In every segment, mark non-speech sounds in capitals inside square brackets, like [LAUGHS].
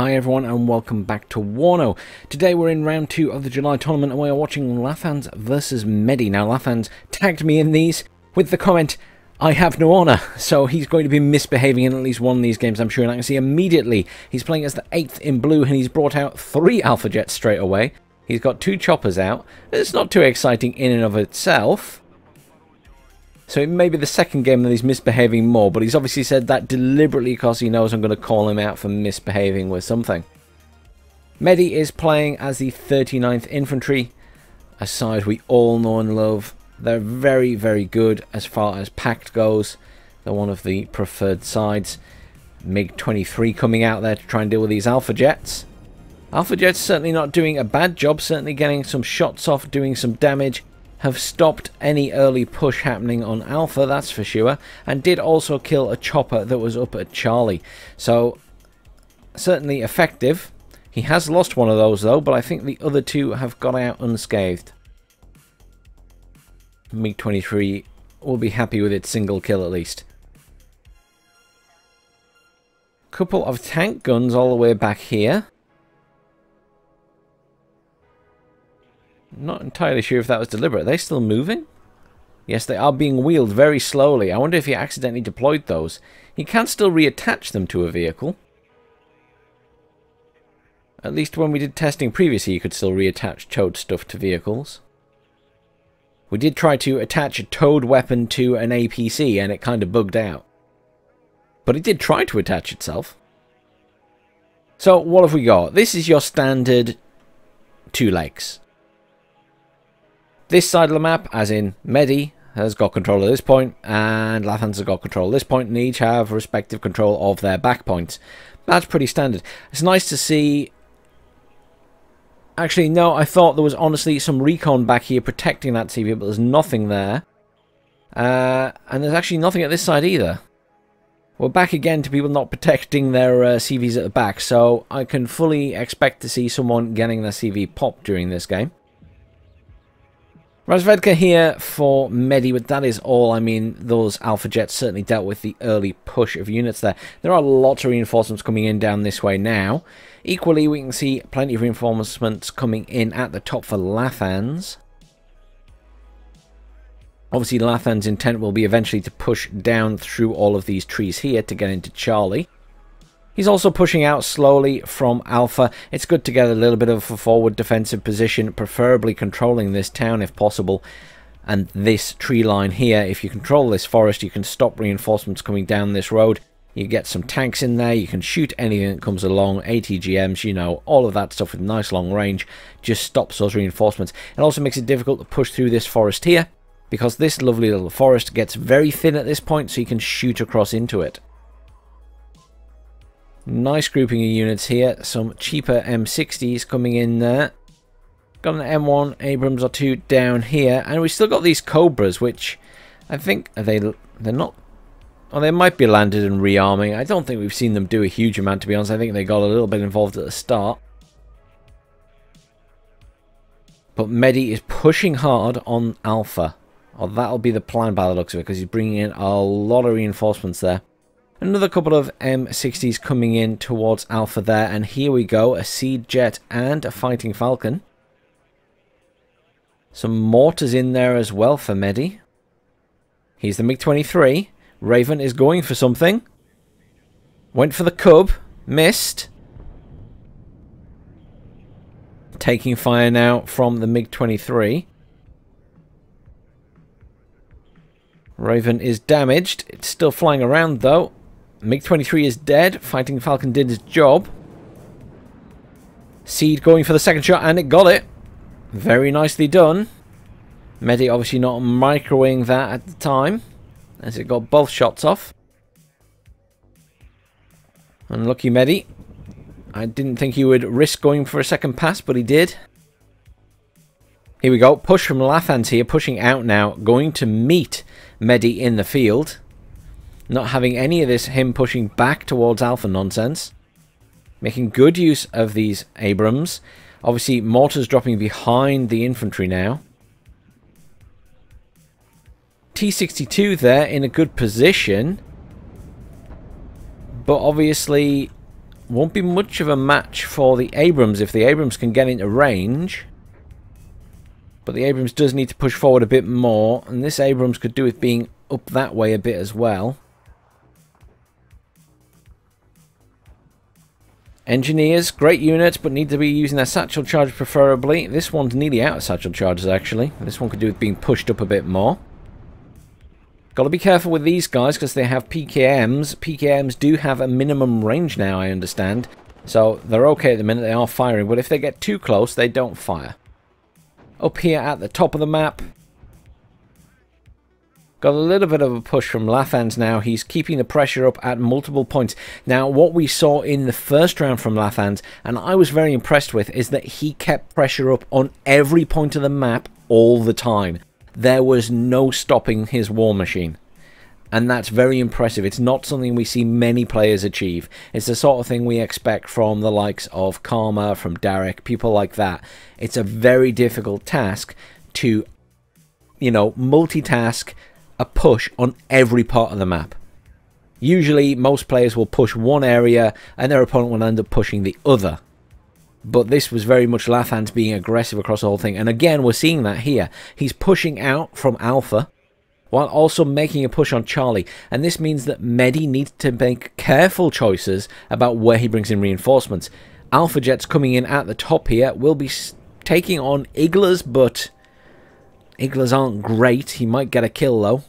Hi everyone and welcome back to Warno. Today we're in round 2 of the July tournament and we are watching Lathans versus MeDDi. Now Lathans tagged me in these with the comment, I have no honour, [LAUGHS] so he's going to be misbehaving in at least one of these games I'm sure and I can see immediately he's playing as the 8th in blue and he's brought out 3 Alpha Jets straight away. He's got 2 choppers out. It's not too exciting in and of itself. So it may be the second game that he's misbehaving more, but he's obviously said that deliberately because he knows I'm going to call him out for misbehaving with something. MeDDi is playing as the 39th Infantry, a side we all know and love. They're very, very good as far as Pact goes. They're one of the preferred sides. MiG-23 coming out there to try and deal with these Alpha Jets. Alpha Jets certainly not doing a bad job, certainly getting some shots off, doing some damage have stopped any early push happening on Alpha, that's for sure, and did also kill a chopper that was up at Charlie. So, certainly effective. He has lost one of those though, but I think the other two have got out unscathed. MiG-23 will be happy with its single kill at least. Couple of tank guns all the way back here. Not entirely sure if that was deliberate. Are they still moving? Yes, they are being wheeled very slowly. I wonder if he accidentally deployed those. He can still reattach them to a vehicle. At least when we did testing previously, you could still reattach towed stuff to vehicles. We did try to attach a towed weapon to an APC, and it kind of bugged out. But it did try to attach itself. So, what have we got? This is your standard two legs. This side of the map, as in MeDDi, has got control at this point, and Lathans has got control at this point, and each have respective control of their back points. That's pretty standard. It's nice to see... Actually, no, I thought there was honestly some recon back here protecting that CV, but there's nothing there. Uh, and there's actually nothing at this side either. We're back again to people not protecting their uh, CVs at the back, so I can fully expect to see someone getting their CV popped during this game. Razvedka here for MeDDi, but that is all. I mean, those Alpha Jets certainly dealt with the early push of units there. There are lots of reinforcements coming in down this way now. Equally, we can see plenty of reinforcements coming in at the top for Lathans. Obviously, Lathan's intent will be eventually to push down through all of these trees here to get into Charlie. He's also pushing out slowly from Alpha. It's good to get a little bit of a forward defensive position, preferably controlling this town if possible. And this tree line here, if you control this forest, you can stop reinforcements coming down this road. You get some tanks in there, you can shoot anything that comes along, ATGMs, you know, all of that stuff with nice long range, just stops those reinforcements. It also makes it difficult to push through this forest here, because this lovely little forest gets very thin at this point, so you can shoot across into it. Nice grouping of units here. Some cheaper M60s coming in there. Got an M1 Abrams or two down here. And we still got these Cobras, which I think are they they're not well, they might be landed and rearming. I don't think we've seen them do a huge amount, to be honest. I think they got a little bit involved at the start. But MeDDi is pushing hard on Alpha. Or that'll be the plan by the looks of it, because he's bringing in a lot of reinforcements there. Another couple of M60s coming in towards Alpha there. And here we go. A SEAD Jet and a Fighting Falcon. Some mortars in there as well for MeDDi. He's the MiG-23. Raven is going for something. Went for the Cub. Missed. Taking fire now from the MiG-23. Raven is damaged. It's still flying around though. MiG-23 is dead. Fighting Falcon did his job. SEAD going for the second shot, and it got it. Very nicely done. MeDDi obviously not microwaving that at the time, as it got both shots off. Unlucky MeDDi. I didn't think he would risk going for a second pass, but he did. Here we go. Push from Lathans here, pushing out now, going to meet MeDDi in the field. Not having any of this him pushing back towards Alpha nonsense. Making good use of these Abrams. Obviously, mortars dropping behind the infantry now. T-62 there in a good position. But obviously, won't be much of a match for the Abrams if the Abrams can get into range. But the Abrams does need to push forward a bit more, and this Abrams could do with being up that way a bit as well. Engineers, great units, but need to be using their satchel charge preferably. This one's nearly out of satchel charges, actually. This one could do with being pushed up a bit more. Got to be careful with these guys because they have PKMs. PKMs do have a minimum range now, I understand. So they're okay at the minute, they are firing, but if they get too close, they don't fire. Up here at the top of the map, Got a little bit of a push from Lathans now. He's keeping the pressure up at multiple points. Now, what we saw in the first round from Lathans, and I was very impressed with, is that he kept pressure up on every point of the map all the time. There was no stopping his war machine. And that's very impressive. It's not something we see many players achieve. It's the sort of thing we expect from the likes of Karma, from Derek, people like that. It's a very difficult task to, you know, multitask, a push on every part of the map. Usually, most players will push one area and their opponent will end up pushing the other. But this was very much Lathans being aggressive across the whole thing. And again, we're seeing that here. He's pushing out from Alpha while also making a push on Charlie. And this means that MeDDi needs to make careful choices about where he brings in reinforcements. Alpha Jets coming in at the top here will be taking on Iglas, but Iglas aren't great. He might get a kill, though.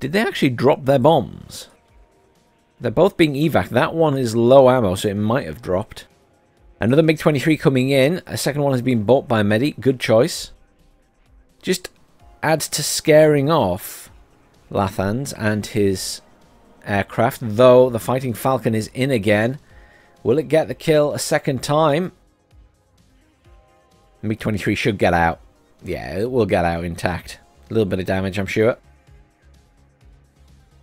Did they actually drop their bombs? They're both being evac. That one is low ammo, so it might have dropped. Another MiG-23 coming in. A second one has been bought by MeDDi. Good choice. Just adds to scaring off Lathans and his aircraft. Though the Fighting Falcon is in again. Will it get the kill a second time? MiG-23 should get out. Yeah, it will get out intact. A little bit of damage, I'm sure.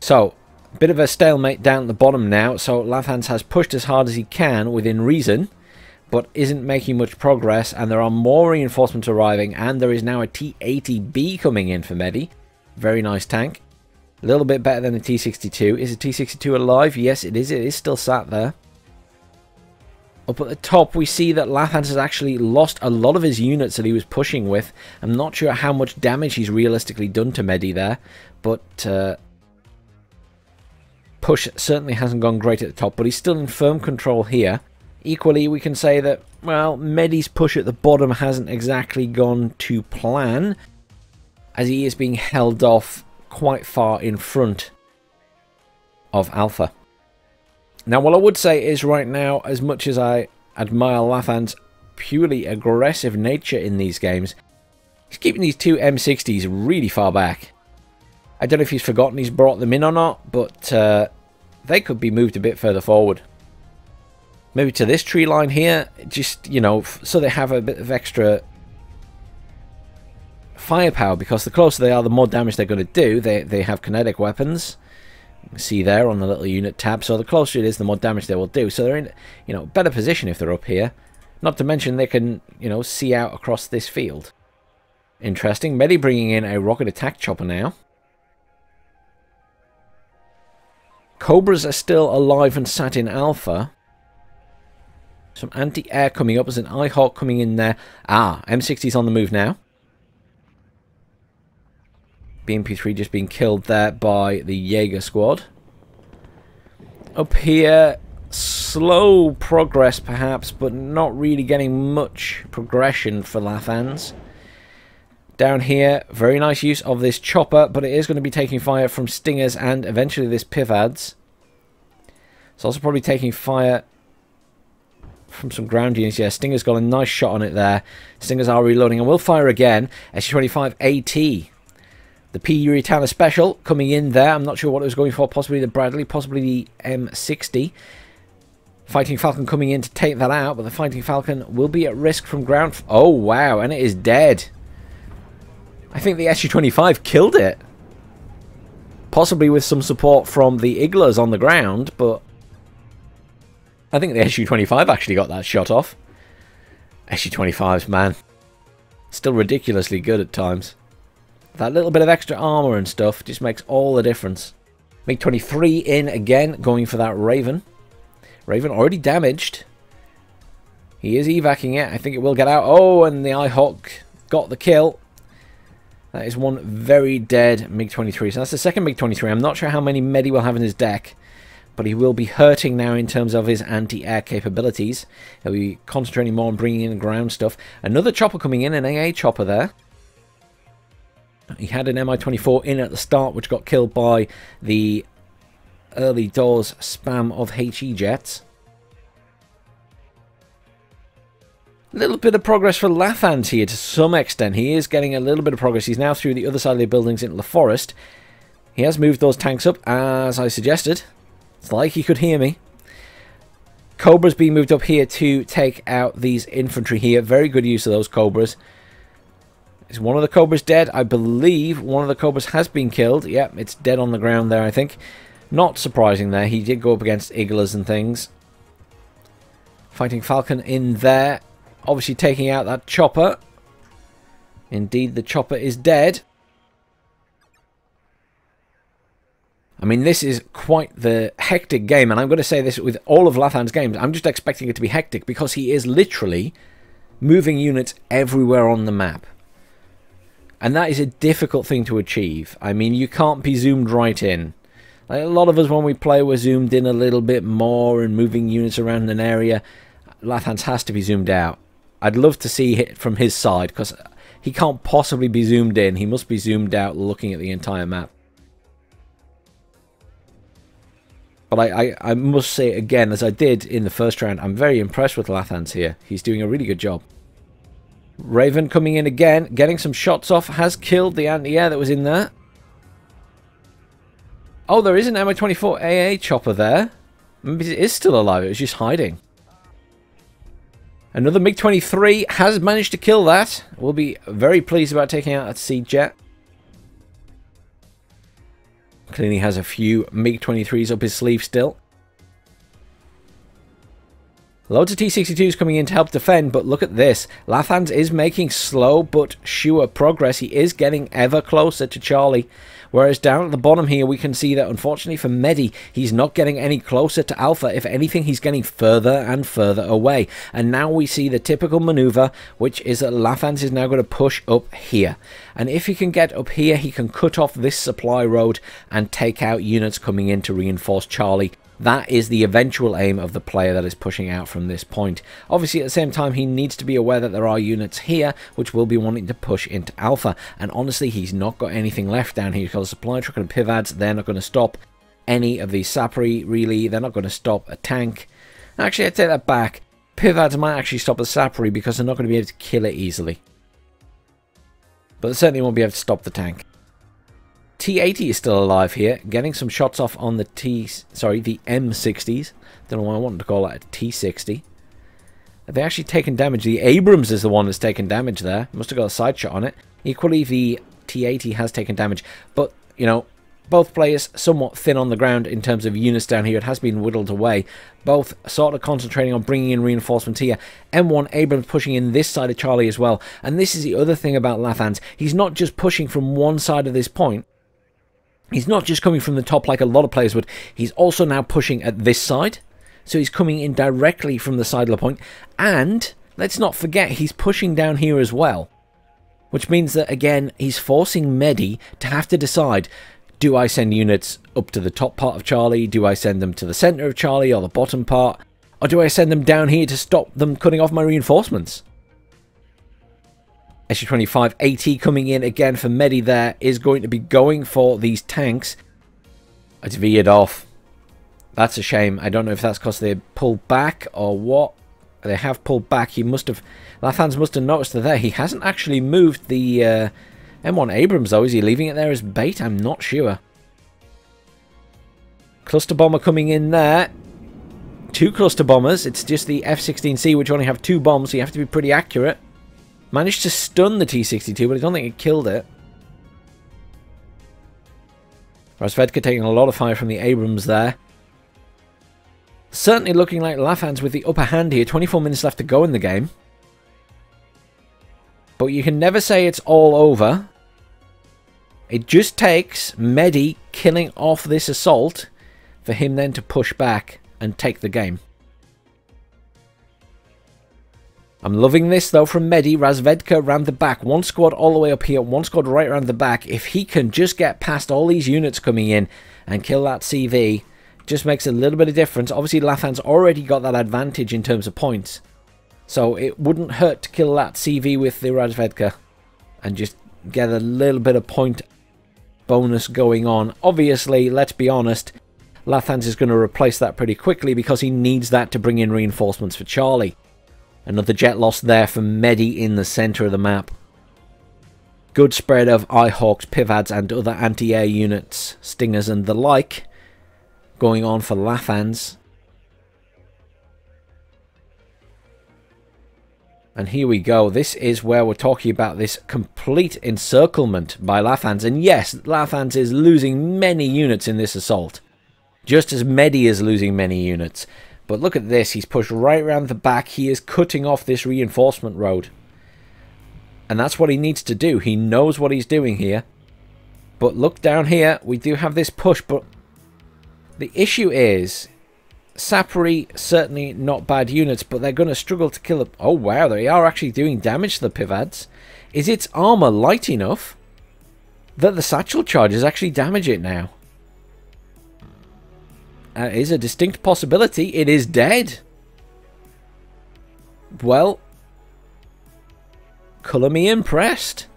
So, bit of a stalemate down at the bottom now. So Lathans has pushed as hard as he can within reason, but isn't making much progress. And there are more reinforcements arriving, and there is now a T-80B coming in for MeDDi. Very nice tank. A little bit better than the T-62. Is the T-62 alive? Yes, it is. It is still sat there. Up at the top, we see that Lathans has actually lost a lot of his units that he was pushing with. I'm not sure how much damage he's realistically done to MeDDi there, but uh, push certainly hasn't gone great at the top, but he's still in firm control here. Equally, we can say that, well, MeDDi's push at the bottom hasn't exactly gone to plan, as he is being held off quite far in front of Alpha. Now, what I would say is right now, as much as I admire Lathan's purely aggressive nature in these games, he's keeping these two M60s really far back. I don't know if he's forgotten he's brought them in or not, but uh, they could be moved a bit further forward. Maybe to this tree line here, just, you know, so they have a bit of extra firepower, because the closer they are, the more damage they're going to do. They, they have kinetic weapons. see there on the little unit tab, so the closer it is, the more damage they will do. So they're in, you know, better position if they're up here. Not to mention they can, you know, see out across this field. Interesting. MeDDi bringing in a rocket attack chopper now. Cobras are still alive and sat in Alpha. Some anti-air coming up. There's an IHawk coming in there. Ah, M60's on the move now. BMP-3 just being killed there by the Jaeger squad. Up here, slow progress perhaps, but not really getting much progression for Lathans. Down here, very nice use of this chopper, but it is going to be taking fire from Stingers and eventually this Pivads. It's also probably taking fire from some ground units. Yeah, Stinger's got a nice shot on it there. Stingers are reloading and will fire again. SU-25 AT. The P. Special coming in there. I'm not sure what it was going for. Possibly the Bradley, possibly the M60. Fighting Falcon coming in to take that out, but the Fighting Falcon will be at risk from ground... Oh, wow, and it is dead. I think the SU-25 killed it. Possibly with some support from the Iglas on the ground, but... I think the SU-25 actually got that shot off. SU-25s, man. Still ridiculously good at times. That little bit of extra armor and stuff just makes all the difference. MiG-23 in again, going for that Raven. Raven already damaged. He is evacing it. I think it will get out. Oh, and the Ihawk got the kill. That is one very dead MiG-23. So that's the second MiG-23. I'm not sure how many MeDDi will have in his deck. But he will be hurting now in terms of his anti-air capabilities. He'll be concentrating more on bringing in ground stuff. Another chopper coming in, an AA chopper there. He had an Mi-24 in at the start, which got killed by the early doors spam of HE jets. Little bit of progress for Lathans here to some extent. He is getting a little bit of progress. He's now through the other side of the buildings into the forest. He has moved those tanks up, as I suggested. It's like he could hear me. Cobra's being moved up here to take out these infantry here. Very good use of those Cobras. Is one of the Cobras dead? I believe one of the Cobras has been killed. Yep, it's dead on the ground there, I think. Not surprising there. He did go up against Iglas and things. Fighting Falcon in there. Obviously taking out that chopper. Indeed, the chopper is dead. I mean, this is quite the hectic game, and I'm going to say this with all of Lathan's games. I'm just expecting it to be hectic because he is literally moving units everywhere on the map. And that is a difficult thing to achieve. I mean, you can't be zoomed right in. Like a lot of us, when we play, we're zoomed in a little bit more and moving units around an area. Lathans has to be zoomed out. I'd love to see it from his side, because he can't possibly be zoomed in. He must be zoomed out looking at the entire map. But I, I, I must say again, as I did in the first round, I'm very impressed with Lathans here. He's doing a really good job. Raven coming in again, getting some shots off, has killed the anti-air that was in there. Oh, there is an Mi-24 AA chopper there. Maybe it is still alive, it was just hiding. Another MiG-23 has managed to kill that. We'll be very pleased about taking out that SEAD Jet. Clearly has a few MiG-23s up his sleeve still. Loads of T-62s coming in to help defend, but look at this. Lathans is making slow but sure progress. He is getting ever closer to Charlie. Whereas down at the bottom here, we can see that unfortunately for MeDDi, he's not getting any closer to Alpha. If anything, he's getting further and further away. And now we see the typical maneuver, which is that Lathans is now going to push up here. And if he can get up here, he can cut off this supply road and take out units coming in to reinforce Charlie that is the eventual aim of the player that is pushing out from this point. Obviously, at the same time, he needs to be aware that there are units here which will be wanting to push into Alpha. And honestly, he's not got anything left down here. Got a supply truck and pivads. They're not going to stop any of these Sapri, really. They're not going to stop a tank. Actually, I take that back. Pivads might actually stop a Sapri because they're not going to be able to kill it easily. But they certainly won't be able to stop the tank. T80 is still alive here, getting some shots off on the T, sorry, the M60s. Don't know why I wanted to call that a T60. Have they actually taken damage? The Abrams is the one that's taken damage there. Must have got a side shot on it. Equally, the T80 has taken damage. But, you know, both players somewhat thin on the ground in terms of units down here. It has been whittled away. Both sort of concentrating on bringing in reinforcements here. M1 Abrams pushing in this side of Charlie as well. And this is the other thing about Lathans. He's not just pushing from one side of this point. He's not just coming from the top like a lot of players would. He's also now pushing at this side. So he's coming in directly from the side of the point. And let's not forget, he's pushing down here as well. Which means that, again, he's forcing MeDDi to have to decide, do I send units up to the top part of Charlie? Do I send them to the centre of Charlie or the bottom part? Or do I send them down here to stop them cutting off my reinforcements? SU-25 AT coming in again for MeDDi there is going to be going for these tanks. It's veered off. That's a shame. I don't know if that's because they pulled back or what. They have pulled back. He must have... Lathans must have noticed that there. He hasn't actually moved the uh, M1 Abrams though. Is he leaving it there as bait? I'm not sure. Cluster bomber coming in there. Two cluster bombers. It's just the F-16C which only have two bombs, so you have to be pretty accurate. Managed to stun the T-62, but I don't think it killed it. Razvedka taking a lot of fire from the Abrams there. Certainly looking like Lathans with the upper hand here. 24 minutes left to go in the game. But you can never say it's all over. It just takes MeDDi killing off this assault for him then to push back and take the game. I'm loving this though from MeDDi. Razvedka round the back. One squad all the way up here. One squad right around the back. If he can just get past all these units coming in and kill that CV, just makes a little bit of difference. Obviously, Lathan's already got that advantage in terms of points. So it wouldn't hurt to kill that CV with the Razvedka and just get a little bit of point bonus going on. Obviously, let's be honest, Lathans is going to replace that pretty quickly because he needs that to bring in reinforcements for Charlie. Another jet loss there from MeDDi in the centre of the map. Good spread of IHawks, Pivads and other anti-air units, Stingers and the like going on for Lathans. And here we go. This is where we're talking about this complete encirclement by Lathans. And yes, Lathans is losing many units in this assault. Just as MeDDi is losing many units. But look at this, he's pushed right around the back. He is cutting off this reinforcement road. And that's what he needs to do. He knows what he's doing here. But look down here, we do have this push, but the issue is Sapri certainly not bad units, but they're going to struggle to kill it. Oh wow, they are actually doing damage to the Pivads. Is its armor light enough that the satchel charges actually damage it now? Uh, is a distinct possibility. It is dead. Well, colour me impressed.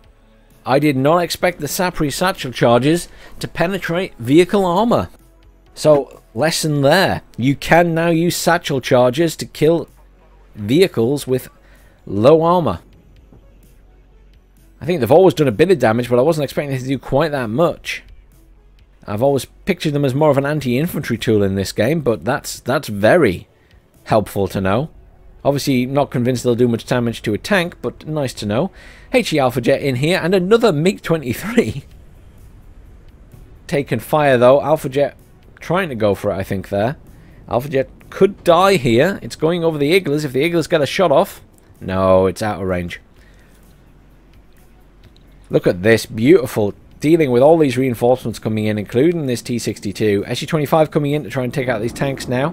I did not expect the Sapri satchel charges to penetrate vehicle armour. So, lesson there. You can now use satchel charges to kill vehicles with low armour. I think they've always done a bit of damage, but I wasn't expecting to do quite that much. I've always pictured them as more of an anti-infantry tool in this game, but that's that's very helpful to know. Obviously, not convinced they'll do much damage to a tank, but nice to know. HE Alpha Jet in here, and another MiG-23. [LAUGHS] Taken fire, though. Alpha Jet trying to go for it, I think, there. Alpha Jet could die here. It's going over the Iglas. If the Iglas get a shot off... No, it's out of range. Look at this beautiful dealing with all these reinforcements coming in, including this T-62. SU-25 coming in to try and take out these tanks now.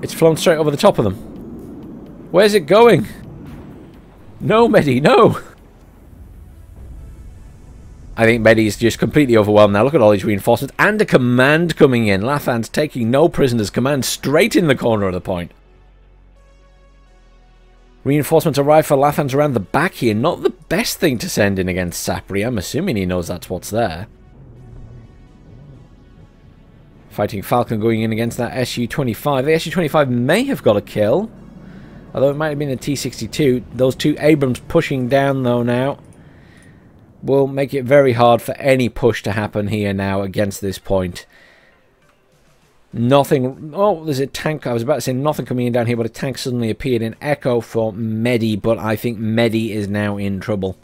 It's flown straight over the top of them. Where's it going? No, MeDDi, no! I think MeDDi's just completely overwhelmed now. Look at all these reinforcements. And a command coming in. Lathan's taking no prisoners. Command straight in the corner of the point. Reinforcements arrive for Lathans around the back here. Not the best thing to send in against Sapri. I'm assuming he knows that's what's there. Fighting Falcon going in against that SU-25. The SU-25 may have got a kill. Although it might have been the T-62. Those two Abrams pushing down though now. Will make it very hard for any push to happen here now against this point. Nothing. Oh, there's a tank. I was about to say nothing coming in down here, but a tank suddenly appeared in Echo for MeDDi, but I think MeDDi is now in trouble.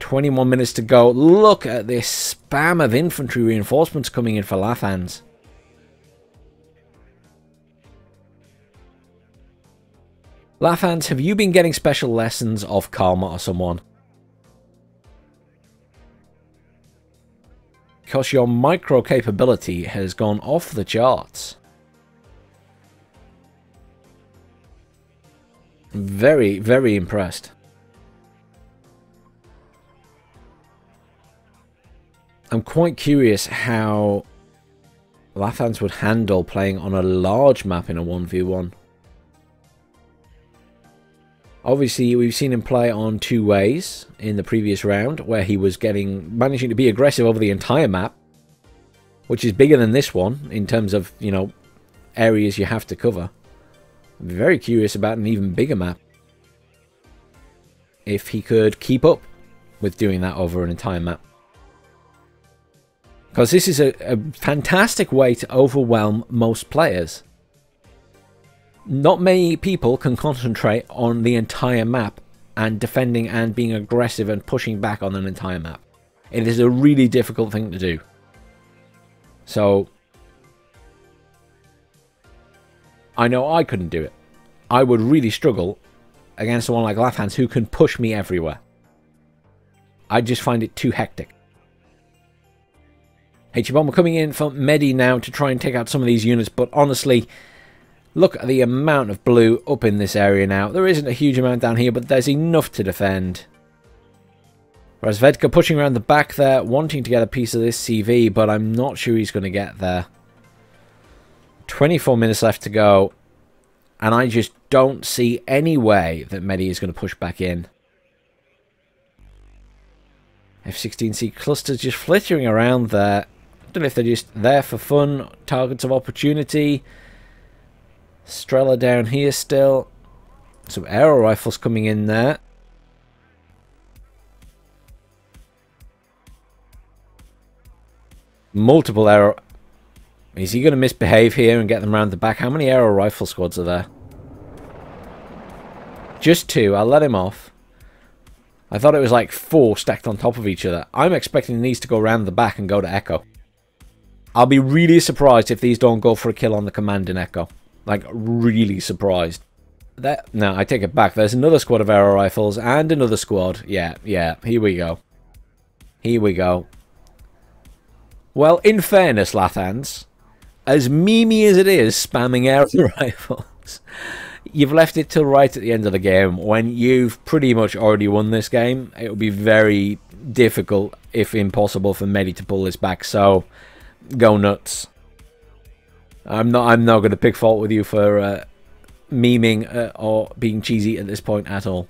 21 minutes to go. Look at this spam of infantry reinforcements coming in for Lathans. Lathans, have you been getting special lessons of Karma or someone? Because your micro capability has gone off the charts. Very, very impressed. I'm quite curious how Lathans would handle playing on a large map in a 1v1. Obviously, we've seen him play on two ways in the previous round, where he was getting managing to be aggressive over the entire map, which is bigger than this one in terms of, you know, areas you have to cover. I'm very curious about an even bigger map. If he could keep up with doing that over an entire map. Because this is a, a fantastic way to overwhelm most players. Not many people can concentrate on the entire map and defending and being aggressive and pushing back on an entire map. It is a really difficult thing to do. So, I know I couldn't do it. I would really struggle against someone like Lathans who can push me everywhere. I just find it too hectic. HE Bomber coming in for MeDDi now to try and take out some of these units, but honestly, look at the amount of blue up in this area now. There isn't a huge amount down here, but there's enough to defend. Razvedka pushing around the back there, wanting to get a piece of this CV, but I'm not sure he's going to get there. 24 minutes left to go, and I just don't see any way that MeDDi is going to push back in. F-16C clusters just flittering around there. I don't know if they're just there for fun, targets of opportunity. Strela down here still. Some aero rifles coming in there. Multiple aero... Is he going to misbehave here and get them around the back? How many aero rifle squads are there? Just two. I'll let him off. I thought it was like four stacked on top of each other. I'm expecting these to go around the back and go to Echo. I'll be really surprised if these don't go for a kill on the command in Echo. Like, really surprised. That No, I take it back. There's another squad of aero rifles and another squad. Yeah, yeah, here we go. Here we go. Well, in fairness, Lathans, as memey as it is spamming aero [LAUGHS] rifles, you've left it till right at the end of the game when you've pretty much already won this game. It will be very difficult, if impossible, for MeDDi to pull this back. So, go nuts. I'm not. I'm not going to pick fault with you for uh, memeing uh, or being cheesy at this point at all.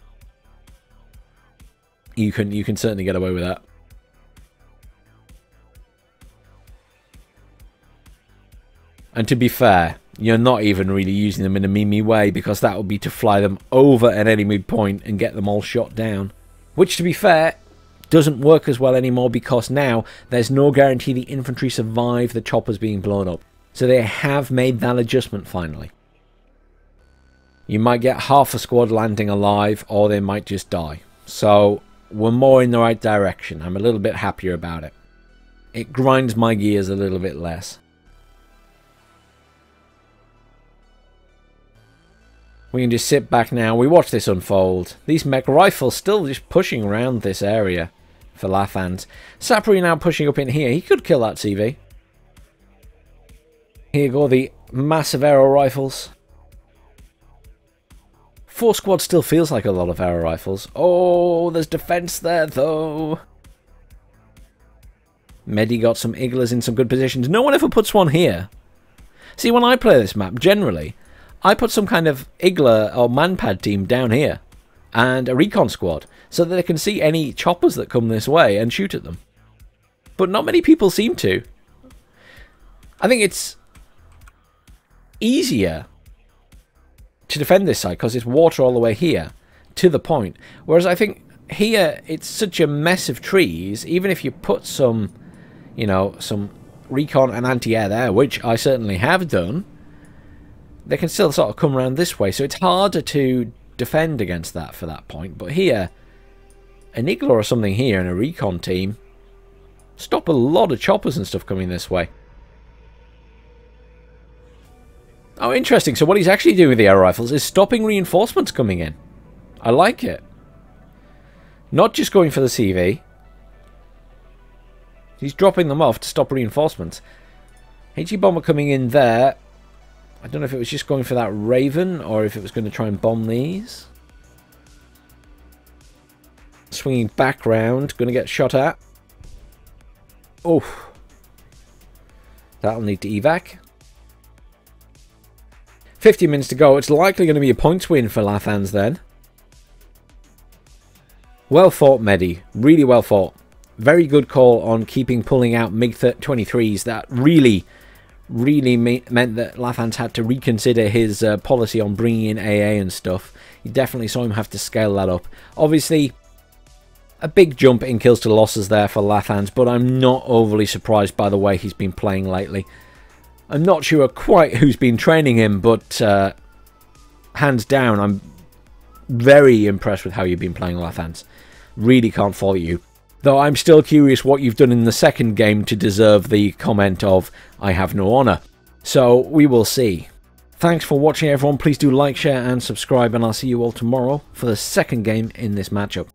You can. You can certainly get away with that. And to be fair, you're not even really using them in a meme way because that would be to fly them over an enemy point and get them all shot down. Which, to be fair, doesn't work as well anymore because now there's no guarantee the infantry survive the choppers being blown up. So they have made that adjustment finally. You might get half a squad landing alive or they might just die. So we're more in the right direction. I'm a little bit happier about it. It grinds my gears a little bit less. We can just sit back now. We watch this unfold. These mech rifles still just pushing around this area for Lathans. Sapri now pushing up in here. He could kill that CV. Here go the massive aero rifles. Four squad still feels like a lot of aero rifles. Oh, there's defense there though. MeDDi got some Iglas in some good positions. No one ever puts one here. See, when I play this map, generally, I put some kind of Igla or manpad team down here and a recon squad so that they can see any choppers that come this way and shoot at them. But not many people seem to. I think it's easier to defend this side because it's water all the way here to the point. Whereas I think here it's such a mess of trees, even if you put some, you know, some recon and anti-air there, which I certainly have done, they can still sort of come around this way. So it's harder to defend against that for that point. But here, an Igla or something here and a recon team stop a lot of choppers and stuff coming this way. Oh, interesting. So what he's actually doing with the air rifles is stopping reinforcements coming in. I like it. Not just going for the CV. He's dropping them off to stop reinforcements. HE Bomber coming in there. I don't know if it was just going for that Raven or if it was going to try and bomb these. Swinging back round. Going to get shot at. Oh. That'll need to evac. 50 minutes to go. It's likely going to be a points win for Lathans then. Well fought, MeDDi. Really well fought. Very good call on keeping pulling out MiG-23s. That really, really meant that Lathans had to reconsider his uh, policy on bringing in AA and stuff. You definitely saw him have to scale that up. Obviously, a big jump in kills to losses there for Lathans, but I'm not overly surprised by the way he's been playing lately. I'm not sure quite who's been training him, but uh, hands down, I'm very impressed with how you've been playing Lathans. Really can't follow you. Though I'm still curious what you've done in the second game to deserve the comment of, I have no honour. So, we will see. Thanks for watching everyone, please do like, share and subscribe and I'll see you all tomorrow for the second game in this matchup.